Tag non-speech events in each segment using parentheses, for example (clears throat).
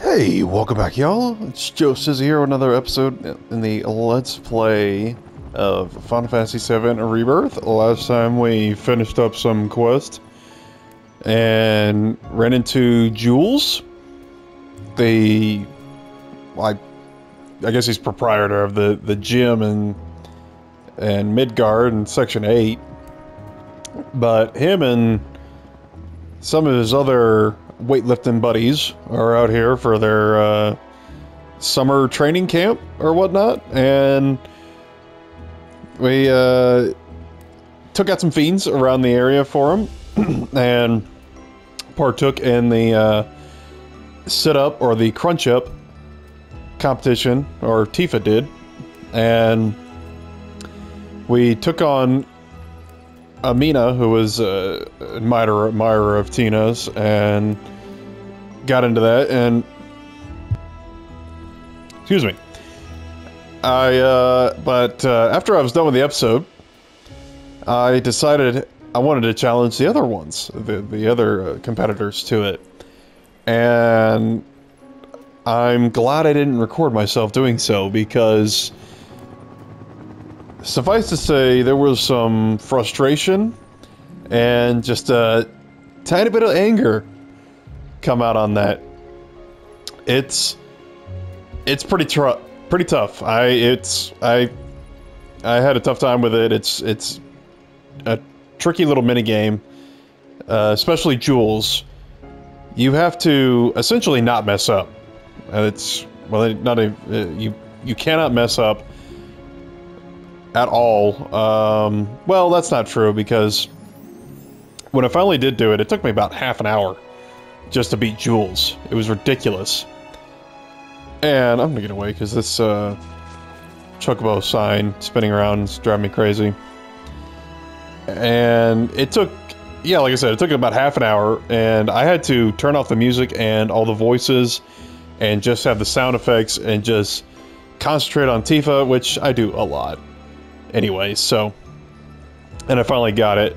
Hey, welcome back, y'all. It's Jo Stizzy here with another episode in the Let's Play of Final Fantasy VII Rebirth. Last time we finished up some quest and ran into Jules, the, I, I guess he's proprietor of the, the gym in, and Midgar in Section 8. But him and some of his other weightlifting buddies are out here for their uh, summer training camp or whatnot, and we uh, took out some fiends around the area for them, (clears throat) and partook in the uh, sit up or the crunch up competition, or Tifa did, and we took on Amina, who was an admirer, admirer of Tina's, and got into that. And excuse me, I. Uh, but uh, after I was done with the episode, I decided I wanted to challenge the other ones, the the other uh, competitors to it, and I'm glad I didn't record myself doing so because suffice to say, there was some frustration and just a tiny bit of anger come out on that. It's it's pretty tr- pretty tough. I it's I I had a tough time with it. It's it's a tricky little mini game, uh, especially Jules. You have to essentially not mess up. And it's well, not a uh, you you cannot mess up at all. Um, well, that's not true because when I finally did do it, it took me about half an hour just to beat Jules. It was ridiculous. And I'm gonna get away because this uh, Chocobo sign spinning around is driving me crazy. And it took, yeah, like I said, it took about half an hour, and I had to turn off the music and all the voices and just have the sound effects and just concentrate on Tifa, which I do a lot anyway, so... And I finally got it.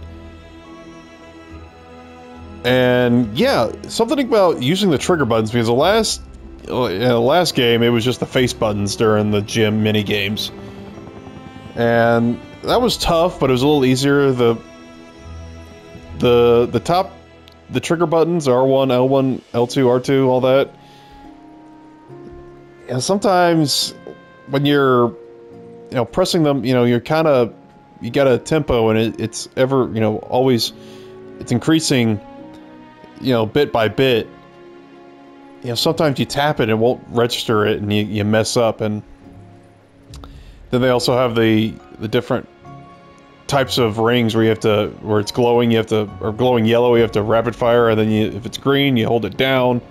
And yeah, something about using the trigger buttons, because the last... In the last game, it was just the face buttons during the gym mini games. And that was tough, but it was a little easier. The the the top the trigger buttons R1, L1, L2, R2, all that. Yeah, sometimes when you're you know pressing them, you know, you're kind of you got a tempo and it, it's ever, you know, always it's increasing you know, bit by bit. You know, sometimes you tap it and it won't register it and you, you mess up and then they also have the the different types of rings where you have to where it's glowing you have to or glowing yellow you have to rapid fire and then you if it's green you hold it down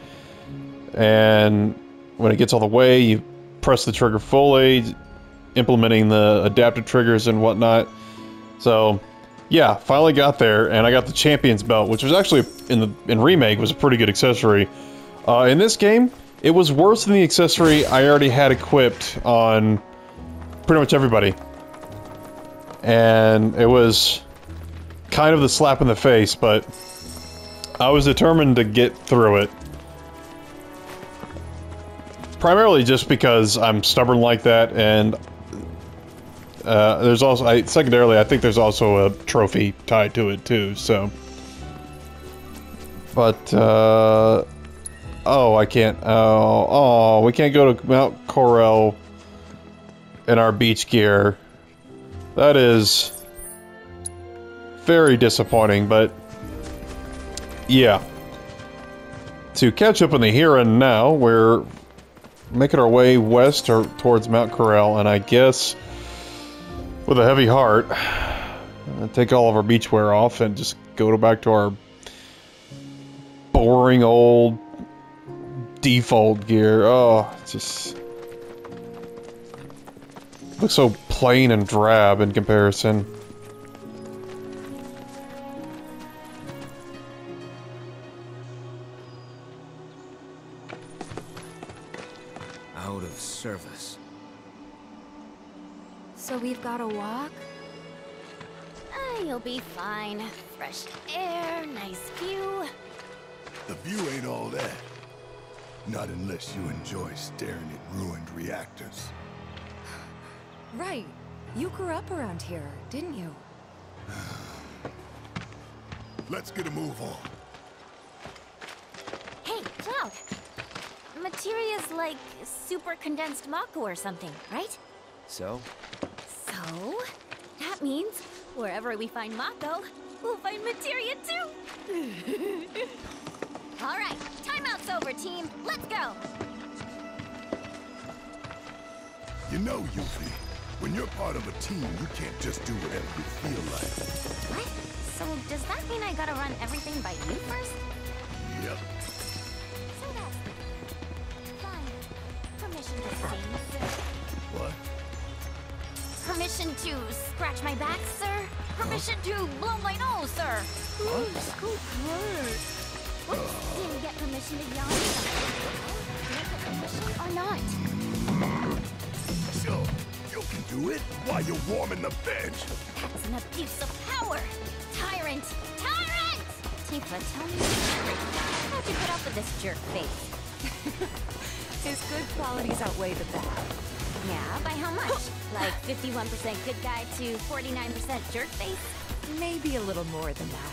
and when it gets all the way you press the trigger fully implementing the adaptive triggers and whatnot. So yeah finally got there and I got the champions belt which was actually in the in remake was a pretty good accessory. Uh, in this game it was worse than the accessory I already had equipped on pretty much everybody. And it was kind of the slap in the face, but I was determined to get through it. Primarily just because I'm stubborn like that, and uh, there's also, I, secondarily, I think there's also a trophy tied to it too, so. But, uh, oh, I can't, oh, oh, we can't go to Mount Corel in our beach gear. That is very disappointing, but yeah. To catch up on the here and now, we're making our way west or towards Mount Corel, and I guess with a heavy heart, take all of our beachwear off and just go to back to our boring old default gear. Oh, just looks so plain and drab in comparison. Out of service. So we've got to walk? Ah, you'll be fine. Fresh air, nice view. The view ain't all that. Not unless you enjoy staring at ruined reactors. (sighs) Right. You grew up around here, didn't you? (sighs) Let's get a move on. Hey, Cloud. Materia's like super condensed Mako or something, right? So? So, that means wherever we find Mako, we'll find Materia too. (laughs) All right, timeout's over, team. Let's go. You know, Yuffie, when you're part of a team, you can't just do whatever you feel like. What? So does that mean I gotta run everything by you first? Permission to scratch my back, sir. Permission to blow my nose, sir. Ooh, scoop hurt. Whoops, didn't get permission to yawn. Did I get permission or not? Sure, you can do it while you're warming the bench. That's an abuse of power! Tyrant! Tyrant! Tifa, tell me how'd you put up with this jerk face? (laughs) His good qualities outweigh the bad. Yeah, by how much? like 51% good guy to 49% jerk face? Maybe a little more than that.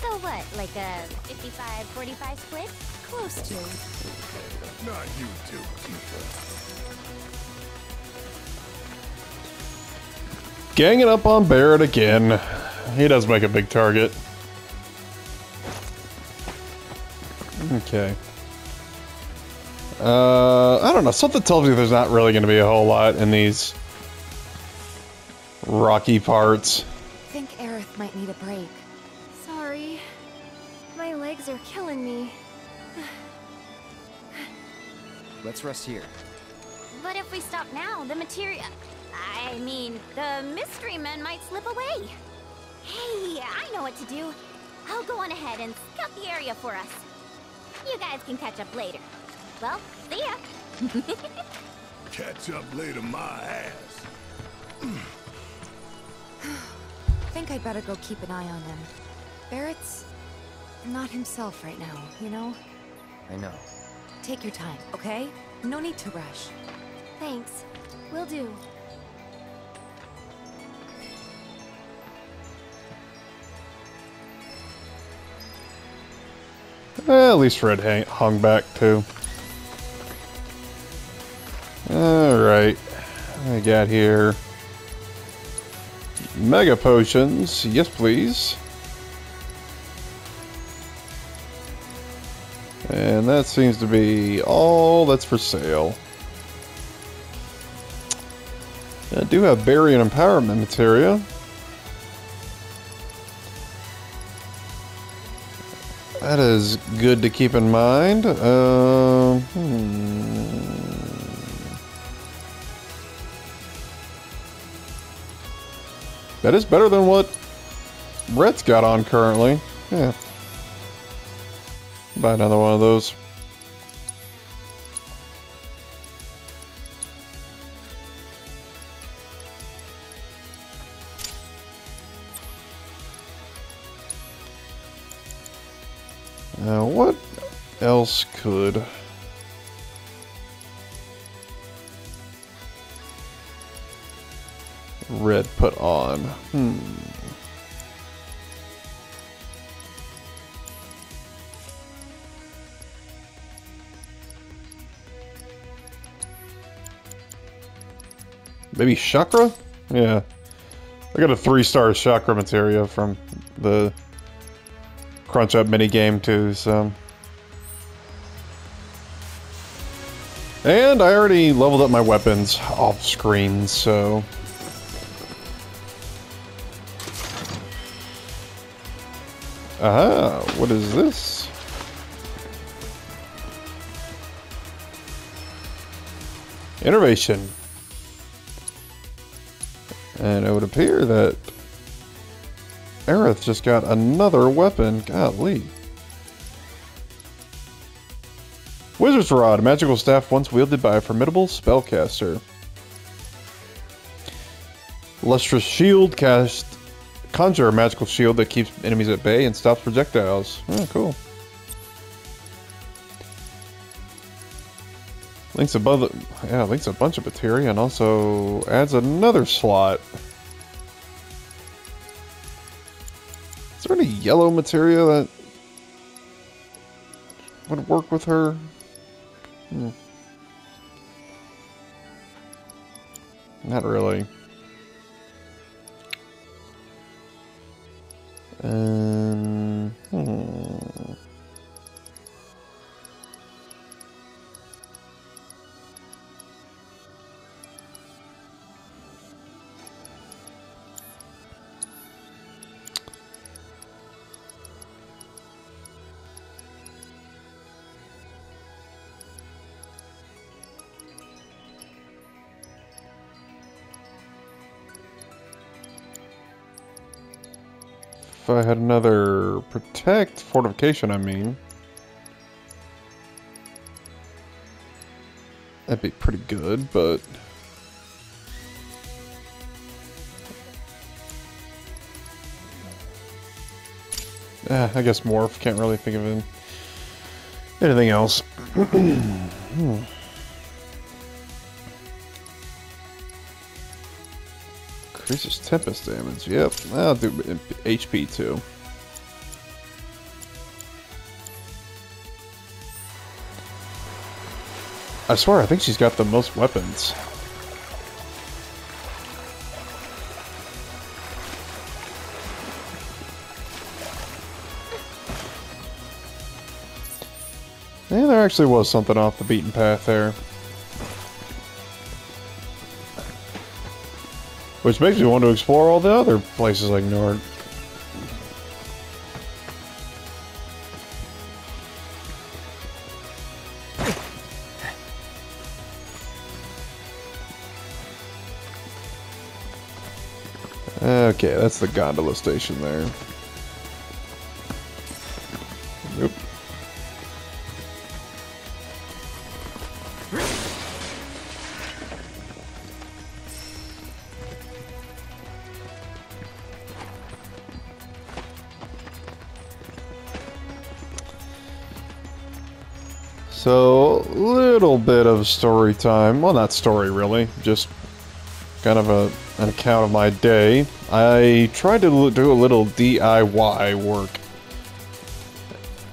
So what, like a 55-45 split? Close to. Not you too, Tifa. Ganging up on Barret again. He does make a big target. Okay. Uh, I don't know. Something tells me there's not really going to be a whole lot in these rocky parts. I Think Aerith might need a break. Sorry. My legs are killing me. (sighs) Let's rest here. But if we stop now, the materia... I mean, the mystery men might slip away. Hey, I know what to do. I'll go on ahead and scout the area for us. You guys can catch up later. Well, see ya. Catch up later, my ass. (sighs) Think I'd better go keep an eye on him. Barret's not himself right now, you know? I know. Take your time, okay? No need to rush. Thanks. Will do. Eh, at least Red hang hung back too. Alright. I got here. Mega potions. Yes, please. And that seems to be all that's for sale. I do have berry and empowerment materia. That is good to keep in mind. Uh, hmm. That is better than what Rhett's got on currently. Yeah. Buy another one of those. Now, what else could... Red put on? Hmm. Maybe chakra? Yeah. I got a three-star chakra materia from the crunch up mini game too, so. And I already leveled up my weapons off screen, so. Aha, what is this? Innovation. And it would appear that Aerith just got another weapon. Golly. Wizard's Rod, a magical staff once wielded by a formidable spellcaster. Lustrous Shield, cast conjure a magical shield that keeps enemies at bay and stops projectiles. Oh, cool. Links above, yeah, links a bunch of materia and also adds another slot. Is there any yellow materia that would work with her? Hmm. Not really. Hmm. I had another protect fortification, I mean. That'd be pretty good, but... Eh, I guess morph. Can't really think of anything else. (clears throat) Increases tempest damage. Yep, I'll do HP too. I swear, I think she's got the most weapons. Yeah, there actually was something off the beaten path there. Which makes me want to explore all the other places I ignored. Okay, that's the gondola station there. Bit of story time. Well, not story really, just kind of a, an account of my day. I tried to do a little DIY work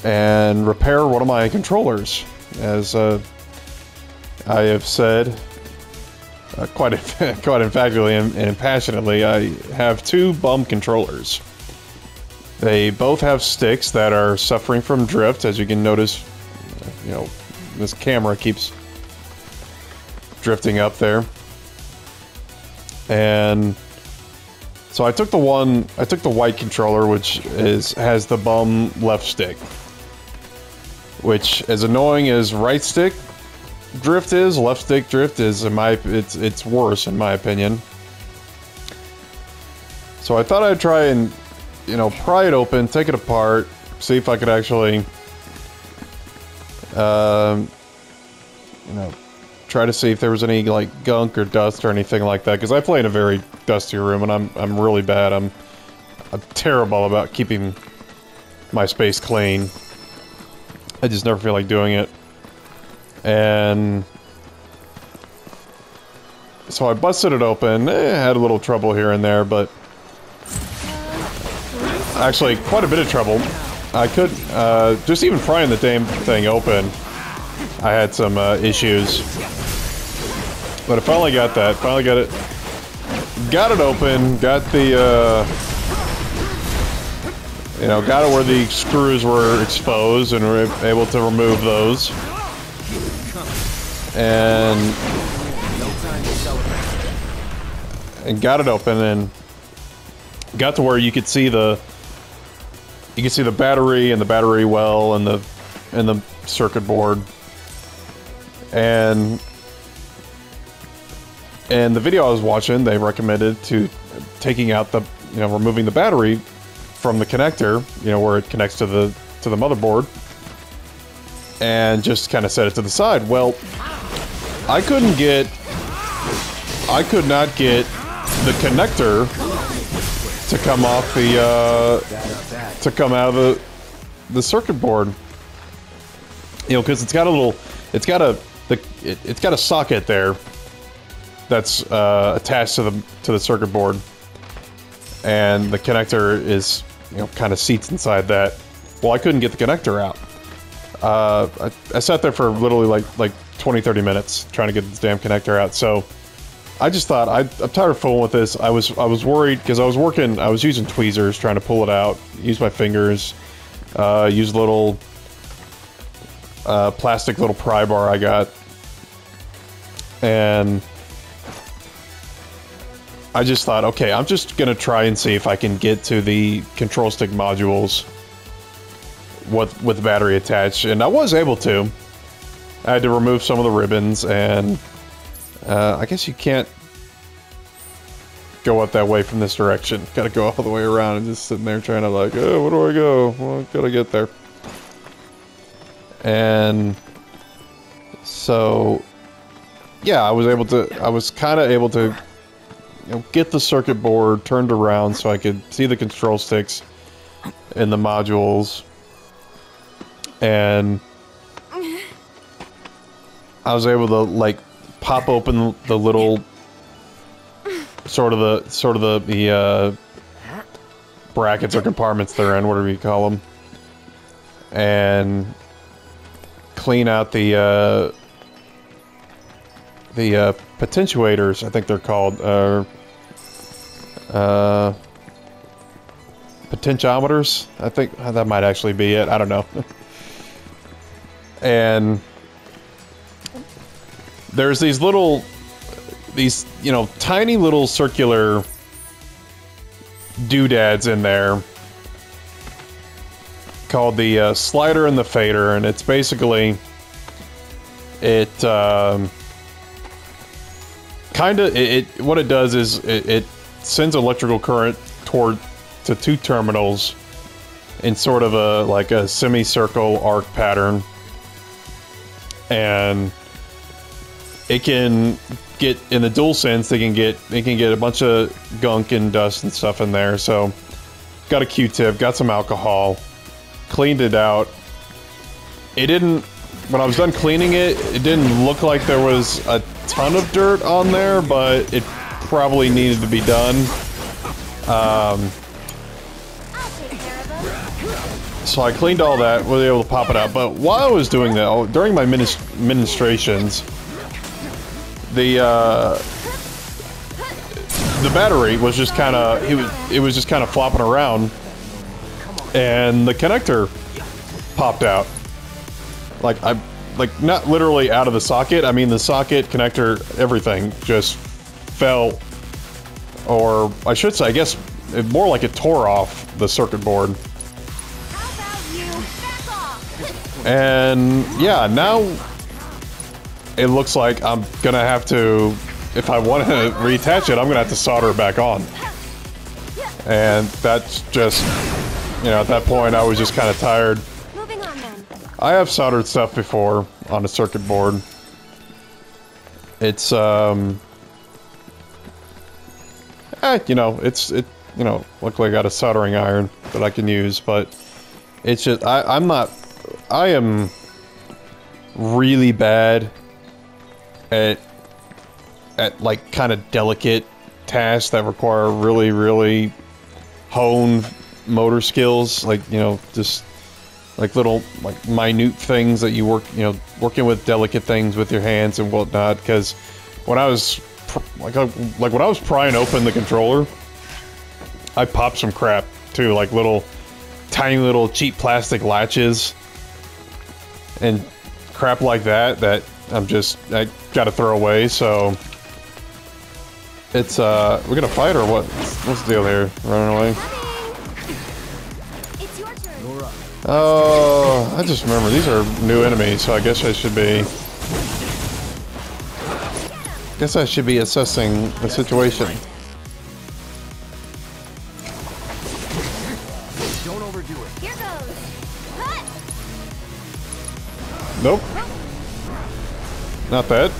and repair one of my controllers. As uh, I have said, uh, quite, (laughs) quite emphatically and, and passionately, I have two bum controllers. They both have sticks that are suffering from drift, as you can notice you know, this camera keeps drifting up there. And so I took the one, I took the white controller, which is has the bum left stick. Which, as annoying as right stick drift is, left stick drift is, in my, it's it's worse in my opinion. So I thought I'd try and, you know, pry it open, take it apart, see if I could actually um, you know, try to see if there was any like gunk or dust or anything like that. Because I play in a very dusty room, and I'm I'm really bad. I'm I'm terrible about keeping my space clean. I just never feel like doing it. And so I busted it open. Eh, had a little trouble here and there, but actually quite a bit of trouble. I could, uh, just even prying the damn thing open, I had some uh, issues. But I finally got that, finally got it, got it open, got the, uh, you know, got it where the screws were exposed and were able to remove those. And, and got it open and got to where you could see the, you can see the battery and the battery well and the and the circuit board. And and the video I was watching they recommended to taking out the you know removing the battery from the connector you know where it connects to the to the motherboard and just kind of set it to the side well I couldn't get I could not get the connector to come off the uh, to come out of the the circuit board. You know, because it's got a little, it's got a the it, it's got a socket there that's uh, attached to the to the circuit board, and the connector is you know kind of seats inside that. Well, I couldn't get the connector out. Uh, I, I sat there for literally like like 20, 30 minutes trying to get this damn connector out. So I just thought I, I'm tired of fooling with this. I was I was worried because I was working. I was using tweezers trying to pull it out. Use my fingers. Uh, use a little uh, plastic little pry bar I got, and I just thought, okay, I'm just gonna try and see if I can get to the control stick modules with with the battery attached, and I was able to. I had to remove some of the ribbons, and uh, I guess you can't go up that way from this direction. (laughs) Got to go all the way around, and just sitting there trying to like, oh, where do I go? Well, gotta get there. And so, yeah, I was able to. I was kind of able to you know, get the circuit board turned around so I could see the control sticks and the modules. And I was able to like pop open the little sort of the sort of the the uh, brackets or compartments they're in, whatever you call them, and clean out the uh, the uh, potentiometers. I think they're called. Uh, uh, potentiometers. I think that might actually be it. I don't know. (laughs) and there's these little, these you know, tiny little circular doodads in there called the uh, slider and the fader, and it's basically it. Um, kind of it, it, what it does is it, it sends electrical current toward to two terminals in sort of a like a semicircle arc pattern. And it can get in the dual sense they can get they can get a bunch of gunk and dust and stuff in there. So got a q-tip got some alcohol cleaned it out. It didn't when i was done cleaning it it didn't look like there was a ton of dirt on there but it probably needed to be done. Um, so I cleaned all that, was able to pop it out. But while I was doing that, oh, during my ministrations, the uh, the battery was just kind of it was it was just kind of flopping around, and the connector popped out. Like I like not literally out of the socket. I mean the socket connector, everything just fell, or I should say, I guess, more like it tore off the circuit board. And yeah, now it looks like I'm gonna have to, if I want to (laughs) reattach it, I'm gonna have to solder it back on. And that's just, you know, at that point I was just kind of tired. I have soldered stuff before on a circuit board. It's, um, eh, you know, it's it. You know, luckily I got a soldering iron that I can use, but it's just I, I'm not. I am really bad at at like kind of delicate tasks that require really really honed motor skills like you know just like little like minute things that you work you know working with delicate things with your hands and whatnot because when I was like like when I was prying open the controller, I popped some crap too, like little tiny little cheap plastic latches and crap like that that I'm just I gotta throw away. So it's uh we're gonna fight or what? What's the deal here? Running away. Oh, I just remember these are new enemies, so I guess I should be Guess I should be assessing the situation. Don't overdo it. Here goes. Nope. Not that.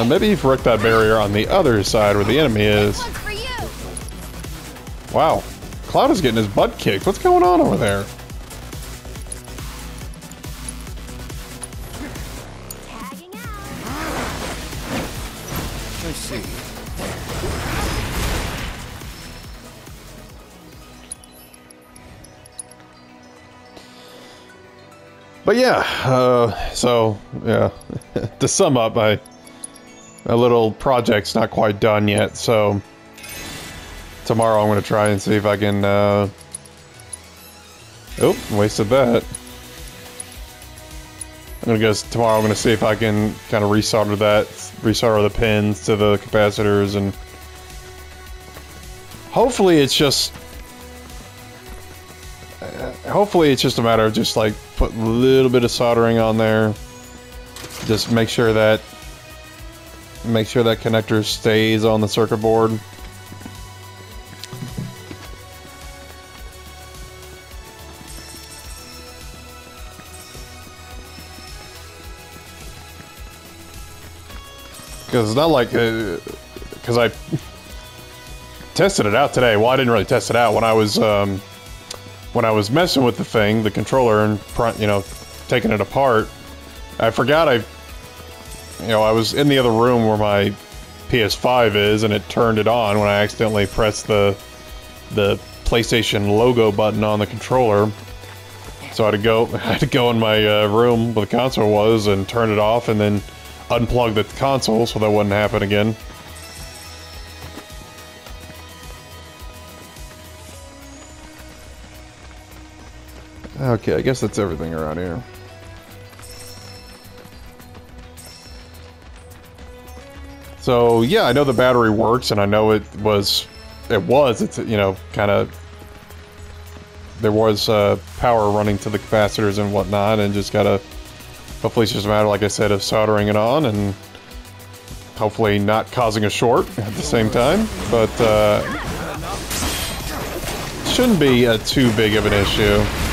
Uh, maybe you've wrecked that barrier on the other side where the enemy is. This one's for you. Wow. Cloud is getting his butt kicked. What's going on over there? Tagging out. Let's see. But yeah, uh, so yeah, (laughs) to sum up, my my little project's not quite done yet. So tomorrow I'm gonna try and see if I can. Uh... Oh, wasted that. I'm gonna go tomorrow. I'm gonna see if I can kind of resolder that, resolder the pins to the capacitors, and hopefully it's just hopefully it's just a matter of just like put a little bit of soldering on there just make sure that make sure that connector stays on the circuit board. Because it's not like because I tested it out today. Well I didn't really test it out. When I was um, when I was messing with the thing, the controller, and front, you know, taking it apart, I forgot I, you know, I was in the other room where my PS5 is, and it turned it on when I accidentally pressed the the PlayStation logo button on the controller. So I had to go, (laughs) I had to go in my uh, room where the console was and turn it off, and then unplug the console so that wouldn't happen again. Okay, I guess that's everything around here. So yeah, I know the battery works, and I know it was, it was, it's you know, kind of, there was uh, power running to the capacitors and whatnot, and just gotta, hopefully it's just a matter, like I said, of soldering it on, and hopefully not causing a short (laughs) at the same time, but uh, shouldn't be uh, too big of an issue.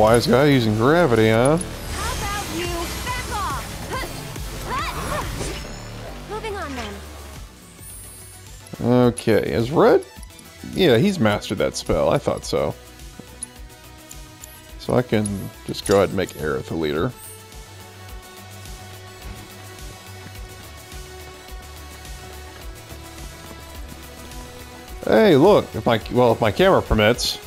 Wise guy using gravity, huh? Okay, is Red? Yeah, he's mastered that spell. I thought so. So I can just go ahead and make Aerith the leader. Hey, look! If my well, if my camera permits,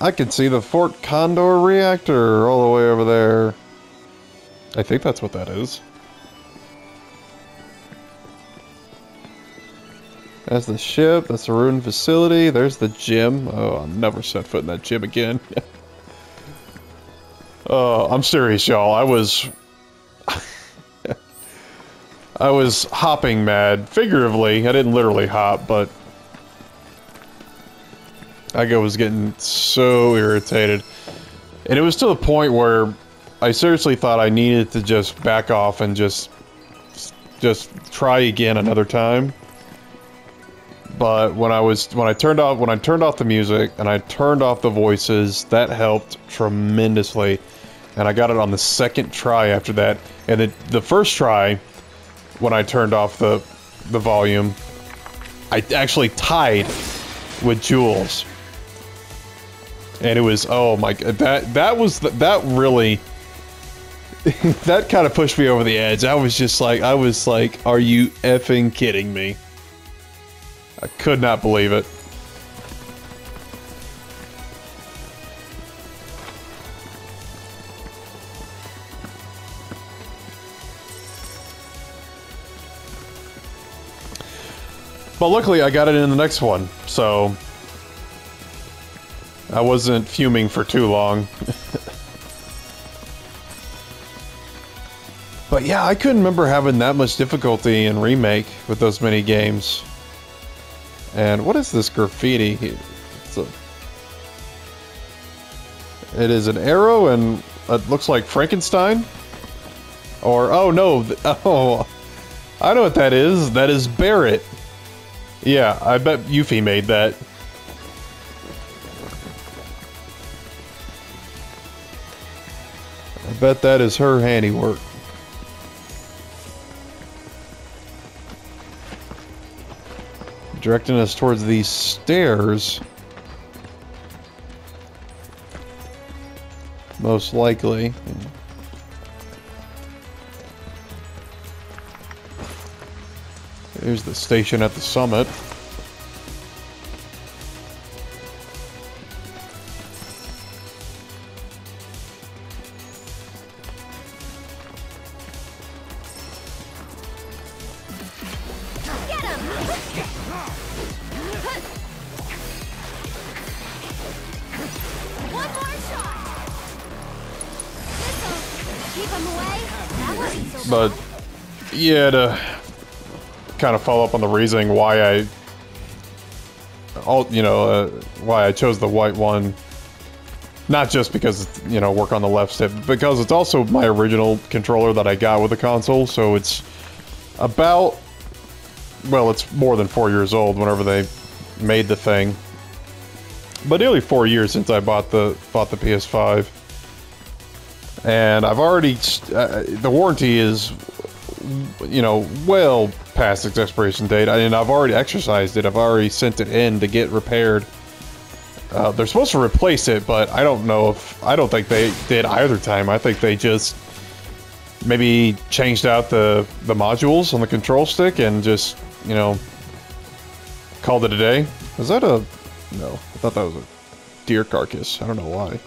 I can see the Fort Condor reactor all the way over there. I think that's what that is. That's the ship. That's the ruined facility. There's the gym. Oh, I'll never set foot in that gym again. (laughs) oh, I'm serious, y'all. I was... (laughs) I was hopping mad. Figuratively. I didn't literally hop, but... I was getting so irritated. And it was to the point where I seriously thought I needed to just back off and just... Just try again another time but when I was when I turned off when I turned off the music and I turned off the voices, that helped tremendously. And I got it on the second try after that. And the the first try, when I turned off the the volume, I actually tied with Jules. And it was oh my god that that was the, that really (laughs) that kind of pushed me over the edge. I was just like I was like, are you effing kidding me? I could not believe it. But luckily I got it in the next one, so I wasn't fuming for too long. (laughs) but yeah, I couldn't remember having that much difficulty in Remake with those many games. And what is this graffiti? It's a, It is an arrow and it looks like Frankenstein. Or, oh no, (laughs) oh, I know what that is. That is Barret. Yeah, I bet Yuffie made that. I bet that is her handiwork. Directing us towards these stairs. Most likely. There's the station at the summit. Yeah, to kind of follow up on the reasoning why I, all you know, uh, why I chose the white one. Not just because you know work on the left stick, because it's also my original controller that I got with the console, so it's about well, it's more than four years old whenever they made the thing. But nearly four years since I bought the bought the PS5 and I've already uh, the warranty is you know well past its expiration date. I, and I've already exercised it. I've already sent it in to get repaired. Uh, they're supposed to replace it but I don't know if I don't think they did either time. I think they just maybe changed out the the modules on the control stick and just you know called it a day. Is that a no I thought that was a deer carcass. I don't know why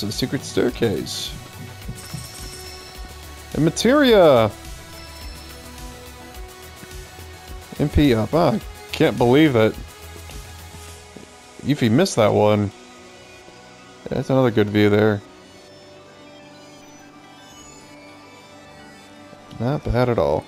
this? A secret staircase. A materia! MP up. Ah, I can't believe that. You missed that one. That's another good view there. Not bad at all.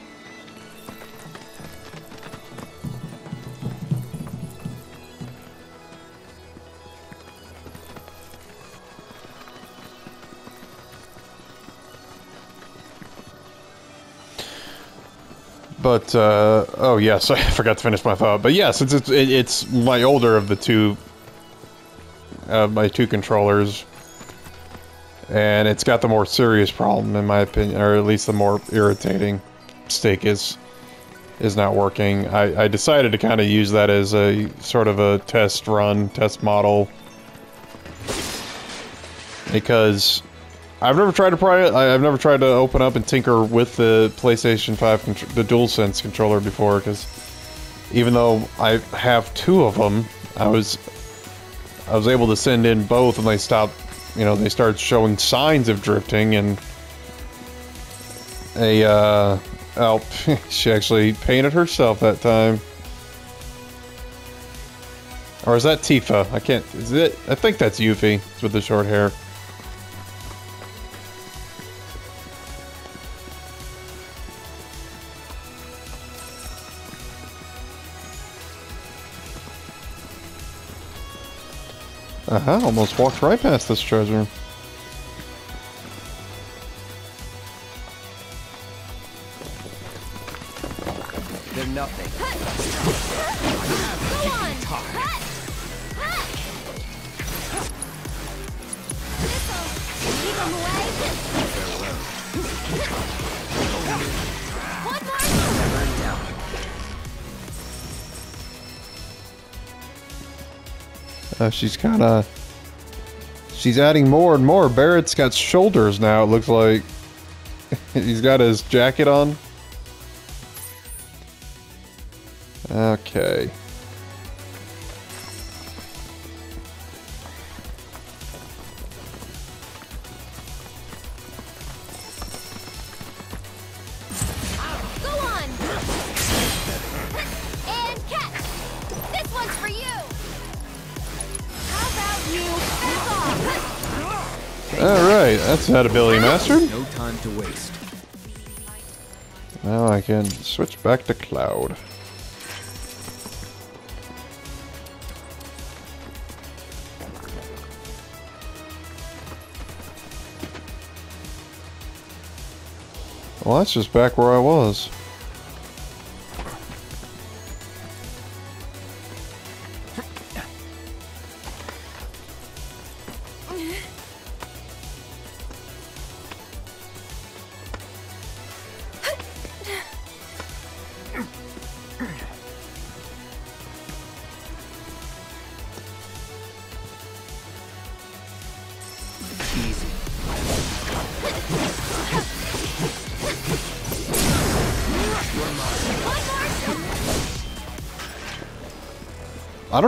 But uh, oh yes, (laughs) I forgot to finish my thought. But yes, it's it's it's my older of the two, uh, my two controllers, and it's got the more serious problem in my opinion, or at least the more irritating. Stick is is not working. I, I decided to kind of use that as a sort of a test run, test model, because I've never tried to pry it. I've never tried to open up and tinker with the PlayStation 5, contr- the DualSense controller before, because even though I have two of them, I was I was able to send in both, and they stopped. You know, they started showing signs of drifting, and a uh, oh, (laughs) she actually painted herself that time. Or is that Tifa? I can't. Is it? I think that's Yuffie with the short hair. Uh-huh, almost walked right past this treasure. Uh, she's kind of... She's adding more and more. Barret's got shoulders now, it looks like. (laughs) He's got his jacket on. Okay. That ability mastered. No time to waste. Now I can switch back to Cloud. Well, that's just back where I was.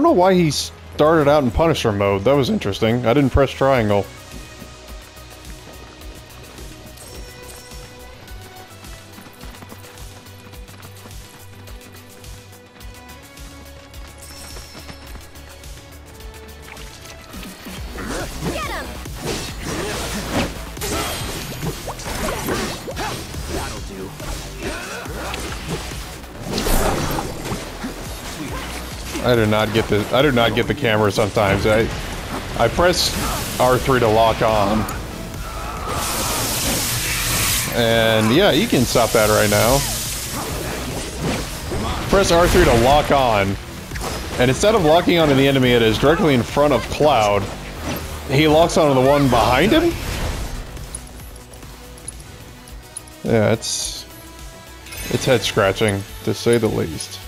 Don't know why he started out in Punisher mode. That was interesting. I didn't press triangle. I do not get the I do not get the camera sometimes. I I press R3 to lock on. And yeah, you can stop that right now. Press R3 to lock on. And instead of locking onto the enemy that is directly in front of Cloud, he locks onto the one behind him? Yeah, it's it's head scratching, to say the least.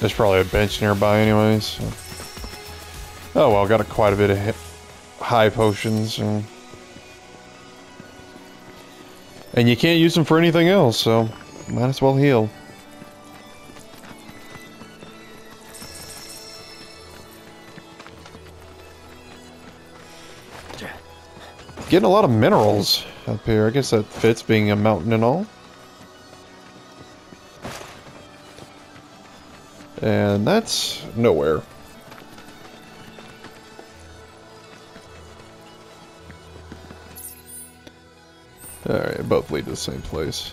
There's probably a bench nearby anyways. so. Oh well, got a, quite a bit of hi- high potions. And, and you can't use them for anything else, so might as well heal. Getting a lot of minerals up here. I guess that fits being a mountain and all. And that's nowhere. Alright, both lead to the same place.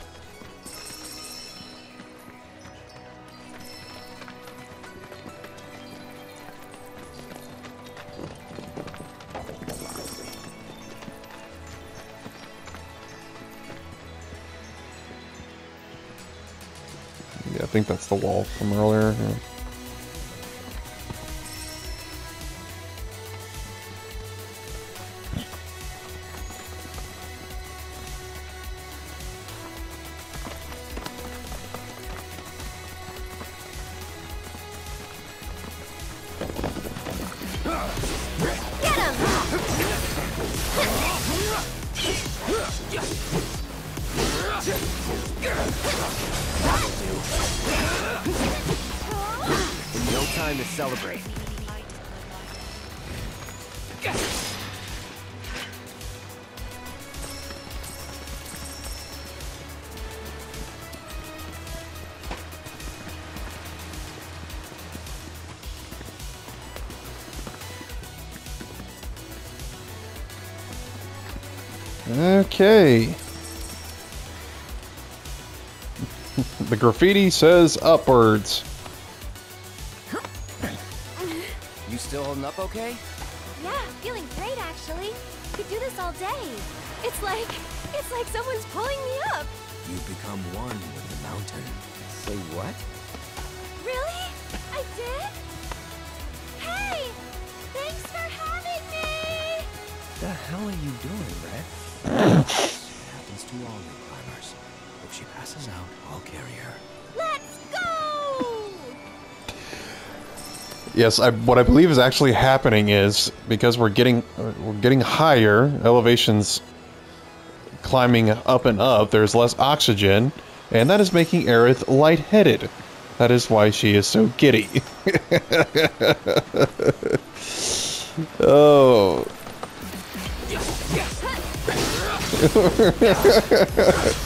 Think that's the wall from earlier. yeah. The graffiti says upwards. You still holding up okay? Yeah, feeling great actually. Could do this all day. It's like, it's like someone's pulling me up. You've become one with the mountain. Say what? Really? I did? Hey! Thanks for having me! The hell are you doing, Red? (laughs) happens to all new climbers. If she passes out, I'll carry her. Let's go! Yes, I, what I believe is actually happening is because we're getting we're getting higher elevations, climbing up and up. There's less oxygen, and that is making Aerith lightheaded. That is why she is so giddy. (laughs) oh. (laughs)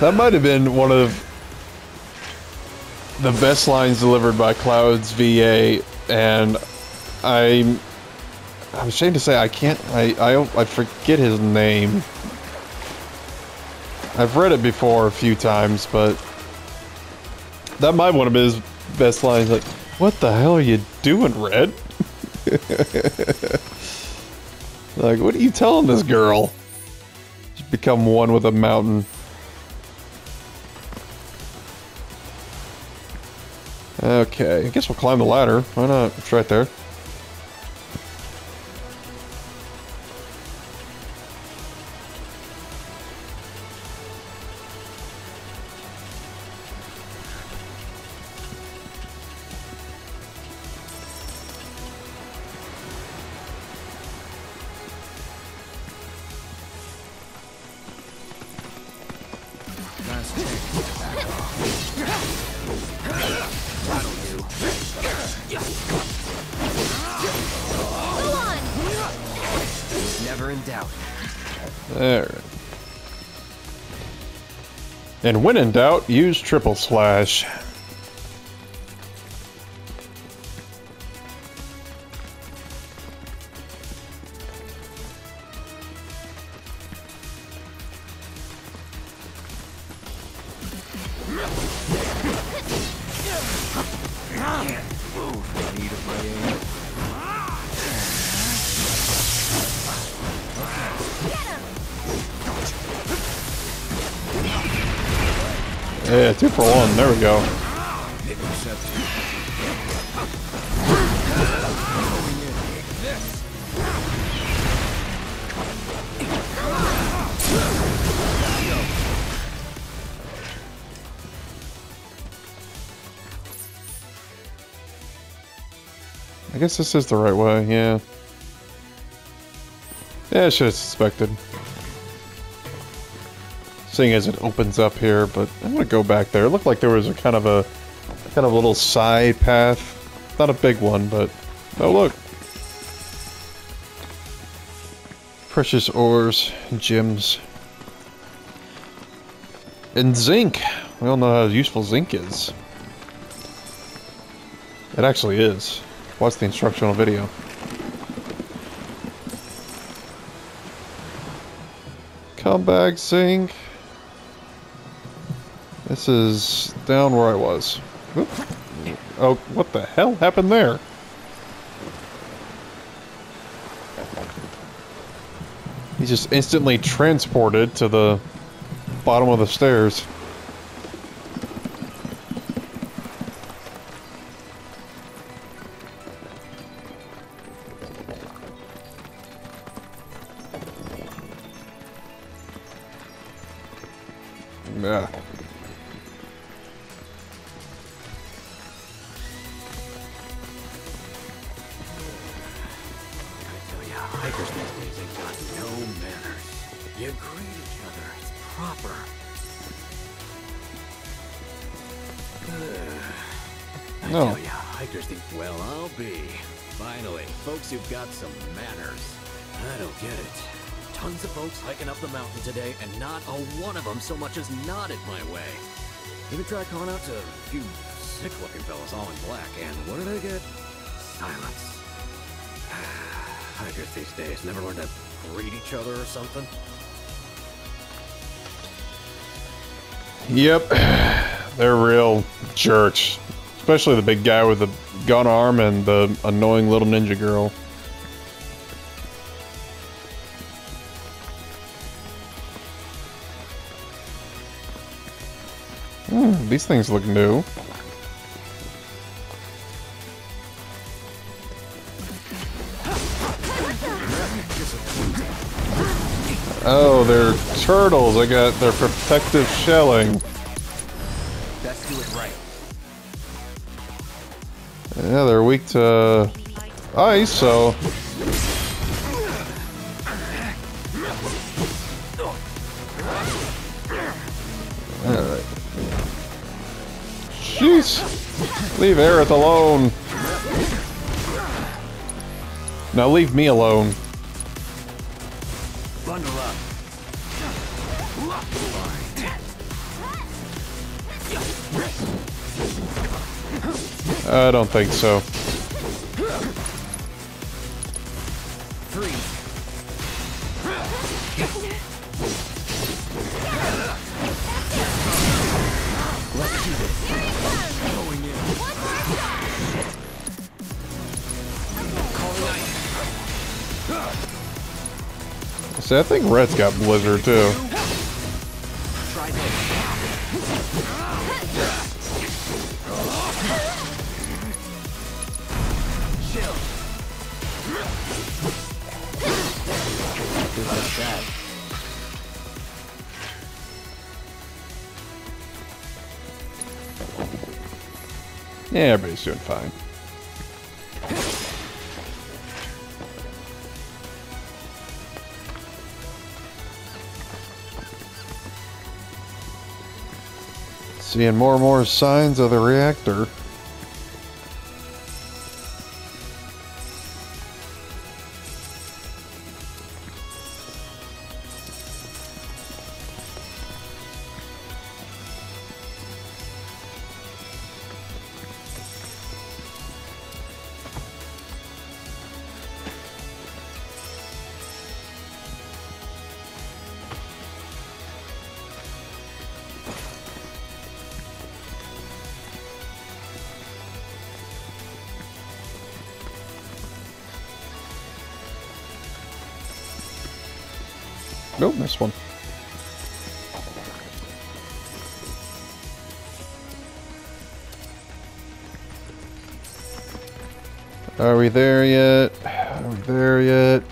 that might have been one of the best lines delivered by Cloud's VA, and I'm I'm ashamed to say I can't I I I forget his name. I've read it before a few times, but that might one of his best lines. Like, what the hell are you doing, Red? (laughs) like, what are you telling this girl? Become one with a mountain. Okay, I guess we'll climb the ladder. Why not? It's right there. And when in doubt, use triple slash. There we go. I guess this is the right way, yeah. Yeah, I should have suspected. Seeing as it opens up here, but I'm gonna go back there. It looked like there was a kind of a kind of a little side path. Not a big one, but oh look. Precious ores, gems. And zinc. We all know how useful zinc is. It actually is. Watch the instructional video. Come back, zinc. This is down where I was. Oop. Oh, what the hell happened there? He's just instantly transported to the bottom of the stairs. Each other or something. Yep, (sighs) they're real jerks. Especially the big guy with the gun arm and the annoying little ninja girl. Hmm, these things look new. They're turtles. I got their protective shelling. Do it right. Yeah, they're weak to ice, so Alright. Jeez! Leave Aerith alone! Now leave me alone. I don't think so. See, I think Red's got Blizzard too. Yeah, everybody's doing fine. Seeing more and more signs of the reactor. There yet? Are we there yet?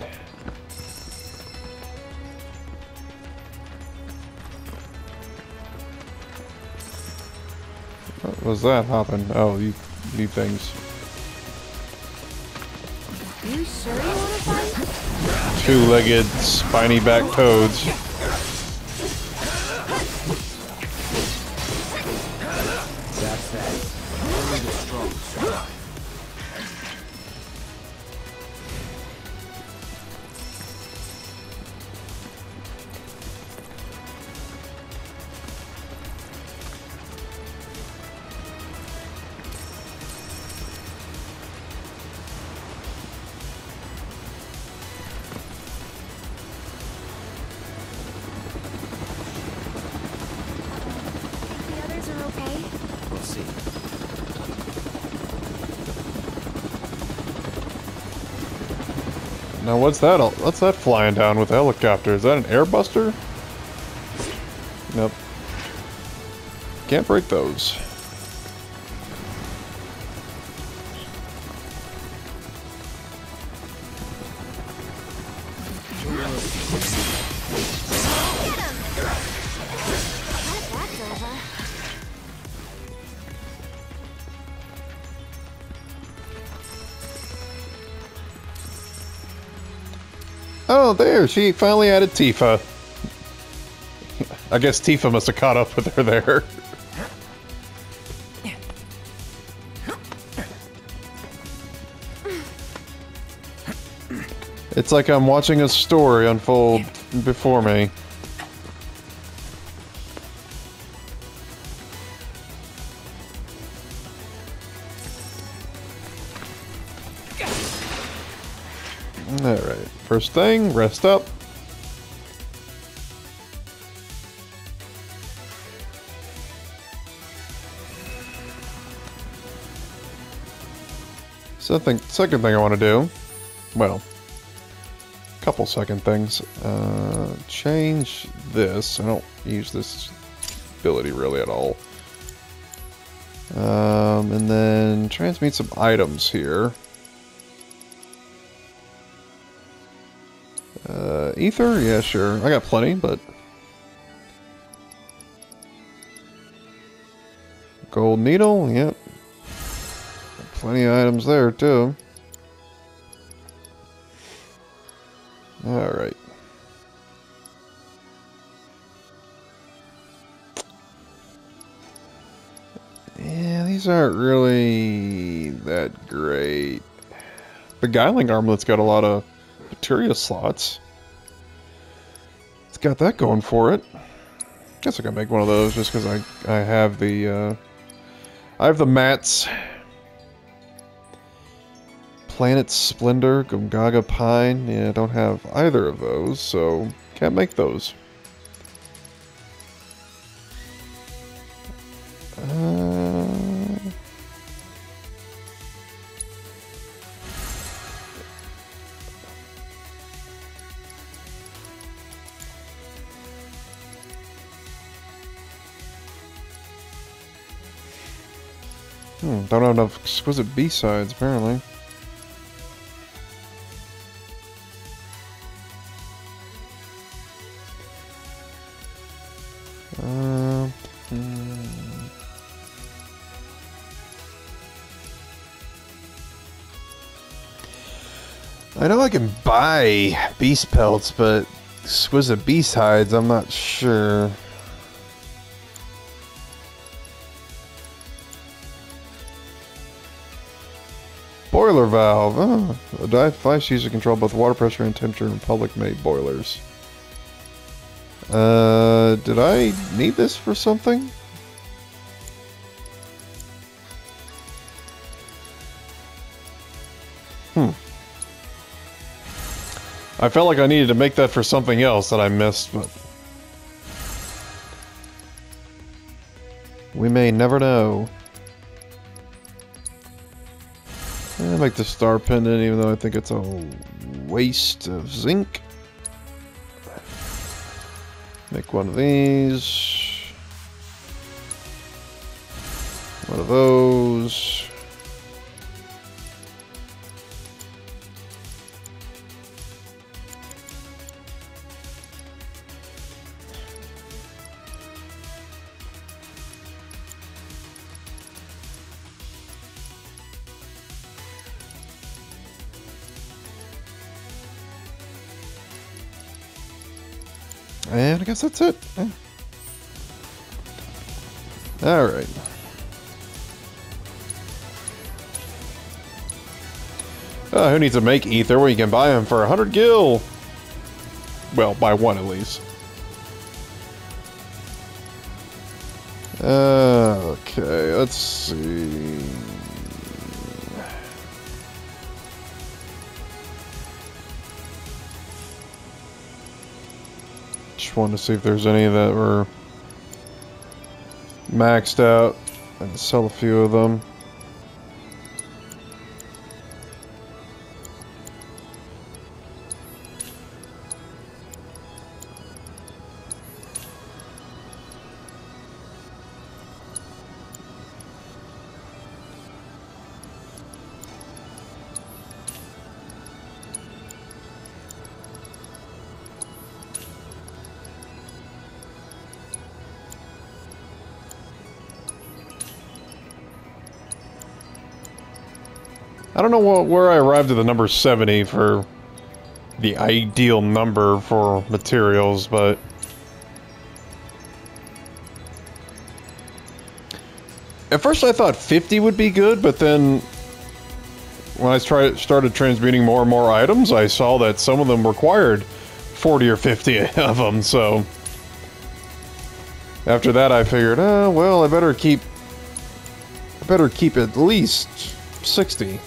What was that hopping? Oh, you, you things. You sure you want to fight? Two-legged, spiny-back toads. What's that? What's that flying down with a helicopter? Is that an airbuster? Nope. Can't break those. There! She finally added Tifa. I guess Tifa must have caught up with her there. It's like I'm watching a story unfold before me. First thing, rest up. Second, second thing I want to do, well, couple second things. Uh, change this. I don't use this ability really at all. Um, and then transmute some items here. Ether? Yeah, sure. I got plenty, but... Gold needle, yep. Plenty of items there, too. Alright. Yeah, these aren't really that great. The Geiling armlet's got a lot of materia slots. Got that going for it. Guess I can make one of those just because I, I have the, uh, I have the mats. Planet Splendor, Gongaga Pine. Yeah, I don't have either of those, so can't make those. Uh, don't have enough exquisite beast hides, apparently. Uh, hmm. I know I can buy beast pelts, but exquisite beast hides, I'm not sure. Valve. Oh, a device used to control both water pressure and temperature in public-made boilers. Uh, did I need this for something? Hmm. I felt like I needed to make that for something else that I missed, but... We may never know. I'll make the star pendant even though I think it's a waste of zinc. Make one of these. One of those. And I guess that's it. Yeah. Alright. Uh, who needs to make ether when you can buy them for 100 gil? Well, buy one at least. Uh, okay, let's see. Wanted to see if there's any that were maxed out and sell a few of them. Know what, where I arrived at the number 70 for the ideal number for materials, but... At first I thought 50 would be good, but then when I started transmuting more and more items, I saw that some of them required 40 or 50 (laughs) of them, so... After that I figured, oh, well, I better keep... I better keep at least 60.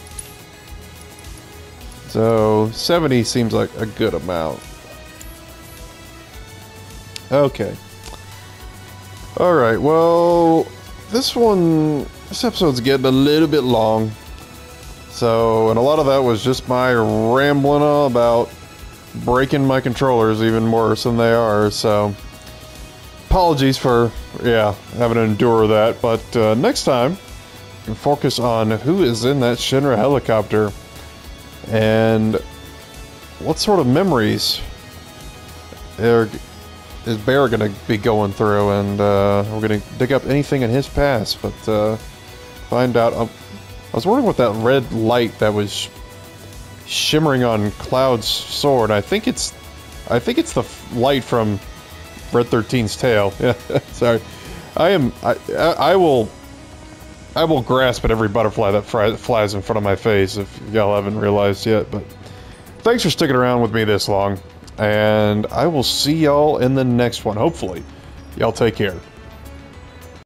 So 70 seems like a good amount. Okay. Alright, well, this one, this episode's getting a little bit long. So, and a lot of that was just my rambling about breaking my controllers even worse than they are, so apologies for, yeah, having to endure that, but uh, next time, focus on who is in that Shinra helicopter and what sort of memories are, is Bear gonna be going through, and uh, we're gonna dig up anything in his past, but uh, find out. Um, I was wondering what that red light that was shimmering on Cloud's sword. I think it's, I think it's the light from Red 13's tail. Yeah, sorry. I am. I, I will. I will grasp at every butterfly that flies in front of my face if y'all haven't realized yet. But thanks for sticking around with me this long, and I will see y'all in the next one. Hopefully, y'all take care.